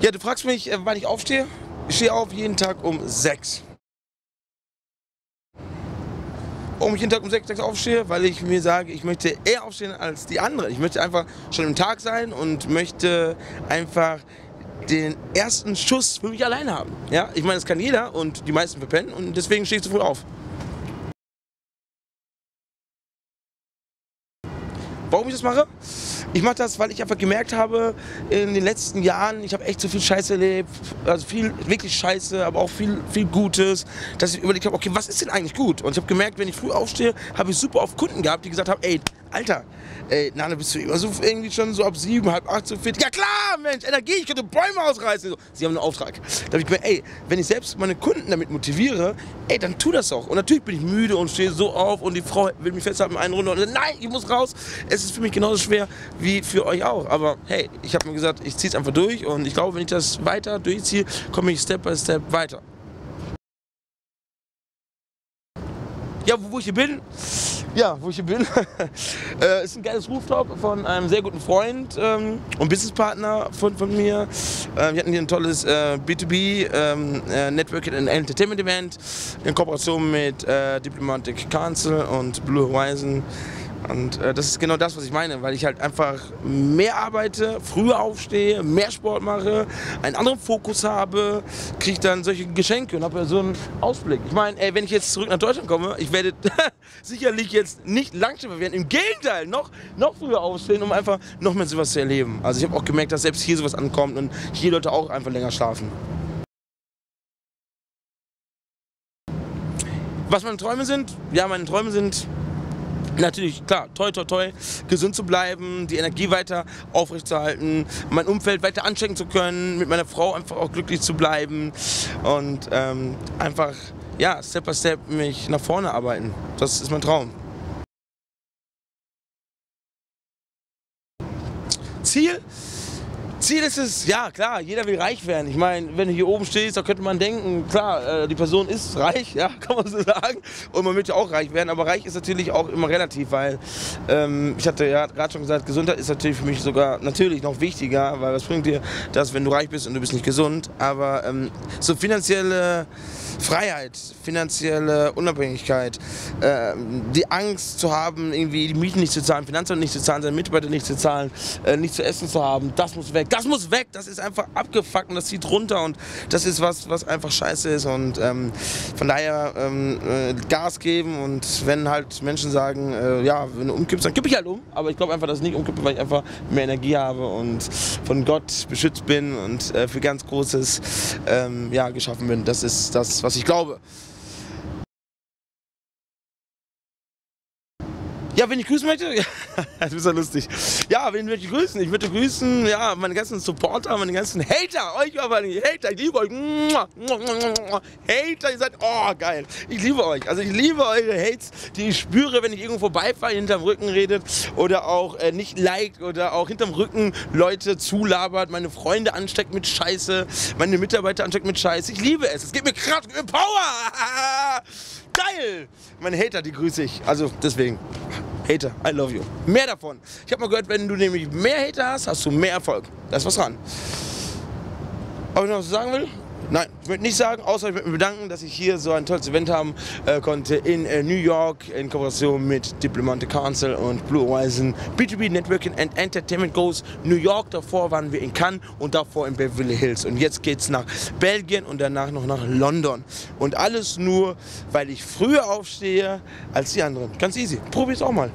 Ja, du fragst mich, äh, wann ich aufstehe? Ich stehe auf jeden Tag um 6. Warum ich jeden Tag um 6, 6 aufstehe? Weil ich mir sage, ich möchte eher aufstehen als die anderen. Ich möchte einfach schon im Tag sein und möchte einfach den ersten Schuss für mich alleine haben. Ja, ich meine, das kann jeder und die meisten verpennen und deswegen stehe ich zu früh auf. Ich das mache? Ich mache das, weil ich einfach gemerkt habe, in den letzten Jahren, ich habe echt so viel Scheiße erlebt, also viel wirklich Scheiße, aber auch viel, viel Gutes, dass ich überlegt habe, okay, was ist denn eigentlich gut? Und ich habe gemerkt, wenn ich früh aufstehe, habe ich super oft Kunden gehabt, die gesagt haben, ey, Alter, ey, Nana, bist du immer so irgendwie schon so ab sieben, halb acht so fit? Ja klar, Mensch, Energie, ich könnte Bäume ausreißen. So, sie haben einen Auftrag. Da habe ich gemerkt, ey, wenn ich selbst meine Kunden damit motiviere, ey, dann tu das auch. Und natürlich bin ich müde und stehe so auf und die Frau will mich festhalten in einer Runde und sagt, nein, ich muss raus. Es ist für mich genauso schwer wie für euch auch. Aber hey, ich habe mir gesagt, ich ziehe es einfach durch und ich glaube, wenn ich das weiter durchziehe, komme ich Step by Step weiter. Ja, wo ich hier bin, ja, wo ich hier bin, äh, ist ein geiles Rooftop von einem sehr guten Freund ähm, und Businesspartner von, von mir. Äh, wir hatten hier ein tolles äh, B2B ähm, äh, Networking and Entertainment Event in Kooperation mit äh, Diplomatic Council und Blue Horizon. Und äh, das ist genau das, was ich meine, weil ich halt einfach mehr arbeite, früher aufstehe, mehr Sport mache, einen anderen Fokus habe, kriege dann solche Geschenke und habe ja so einen Ausblick. Ich meine, ey, wenn ich jetzt zurück nach Deutschland komme, ich werde sicherlich jetzt nicht langsamer werden, im Gegenteil, noch, noch früher aufstehen, um einfach noch mehr sowas zu erleben. Also ich habe auch gemerkt, dass selbst hier sowas ankommt und hier Leute auch einfach länger schlafen. Was meine Träume sind? Ja, meine Träume sind Natürlich, klar, toi, toi, toi, gesund zu bleiben, die Energie weiter aufrechtzuerhalten, mein Umfeld weiter anstecken zu können, mit meiner Frau einfach auch glücklich zu bleiben und ähm, einfach, ja, Step by Step mich nach vorne arbeiten. Das ist mein Traum. Ziel? Ziel ist es, ja klar, jeder will reich werden. Ich meine, wenn du hier oben stehst, da könnte man denken, klar, äh, die Person ist reich, ja, kann man so sagen. Und man möchte auch reich werden, aber reich ist natürlich auch immer relativ, weil ähm, ich hatte ja gerade schon gesagt, Gesundheit ist natürlich für mich sogar natürlich noch wichtiger, weil was bringt dir das, wenn du reich bist und du bist nicht gesund. Aber ähm, so finanzielle Freiheit, finanzielle Unabhängigkeit, äh, die Angst zu haben, irgendwie die Mieten nicht zu zahlen, Finanzamt nicht zu zahlen, seine Mitarbeiter nicht zu zahlen, äh, nicht zu essen zu haben, das muss weg. Das muss weg, das ist einfach abgefuckt und das zieht runter und das ist was, was einfach scheiße ist und ähm, von daher ähm, äh, Gas geben und wenn halt Menschen sagen, äh, ja, wenn du umkippst, dann kippe ich halt um, aber ich glaube einfach, dass ich nicht umkippe, weil ich einfach mehr Energie habe und von Gott beschützt bin und äh, für ganz Großes ähm, ja, geschaffen bin. Das ist das, was ich glaube. Ja, wenn ich grüßen möchte, ja, das ist ja lustig. Ja, wen möchte ich grüßen? Ich möchte grüßen, ja, meine ganzen Supporter, meine ganzen Hater, euch aber nicht Hater, ich liebe euch. Hater, ihr seid, oh, geil. Ich liebe euch. Also ich liebe eure Hates, die ich spüre, wenn ich irgendwo vorbeifahre, hinterm Rücken redet oder auch äh, nicht liked oder auch hinterm Rücken Leute zulabert, meine Freunde ansteckt mit Scheiße, meine Mitarbeiter ansteckt mit Scheiße. Ich liebe es. Es gibt mir Kraft, gibt mir Power. Geil! Meine Hater, die grüße ich. Also deswegen. Hater, I love you. Mehr davon. Ich habe mal gehört, wenn du nämlich mehr Hater hast, hast du mehr Erfolg. Da ist was dran. Ob ich noch was sagen will? Nein, ich möchte nicht sagen, außer ich möchte mich bedanken, dass ich hier so ein tolles Event haben äh, konnte in äh, New York in Kooperation mit Diplomatic Council und Blue Horizon. B2B Networking and Entertainment Goes New York. Davor waren wir in Cannes und davor in Beverly Hills. Und jetzt geht's nach Belgien und danach noch nach London. Und alles nur, weil ich früher aufstehe als die anderen. Ganz easy. Probier's auch mal.